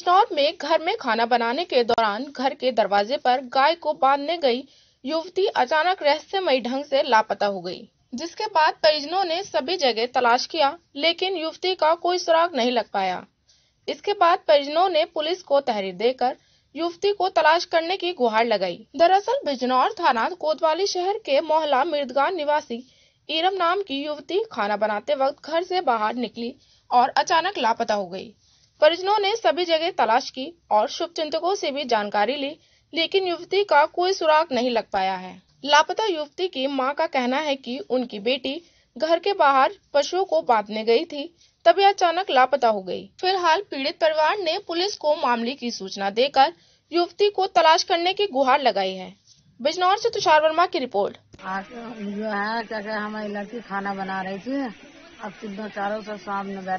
बिजनौर में घर में खाना बनाने के दौरान घर के दरवाजे पर गाय को बांधने गई युवती अचानक रहस्यमयी ढंग से लापता हो गई, जिसके बाद परिजनों ने सभी जगह तलाश किया, लेकिन युवती का कोई सुराग नहीं लग पाया। इसके बाद परिजनों ने पुलिस को तहरीर देकर युवती को तलाश करने की गुहार लगाई। दरअसल, बिजनौर थाना कोतवाली शहर के मोहल्ला मिर्दगान निवासी ईरम नाम की युवती खाना बनाते वक्त घर से बाहर निकली और अचानक लापता हो गई। परिजनों ने सभी जगह तलाश की और शुभ चिंतकों से भी जानकारी ली, लेकिन युवती का कोई सुराग नहीं लग पाया है। लापता युवती की माँ का कहना है कि उनकी बेटी घर के बाहर पशुओं को बांधने गई थी, तभी अचानक लापता हो गई। फ़िलहाल पीड़ित परिवार ने पुलिस को मामले की सूचना देकर युवती को तलाश करने की गुहार लगाई है। बिजनौर से तुषार वर्मा की रिपोर्ट। जो है, क्या हमारी लड़की खाना बना रही थी। अब तीनों चारों सामने बैठ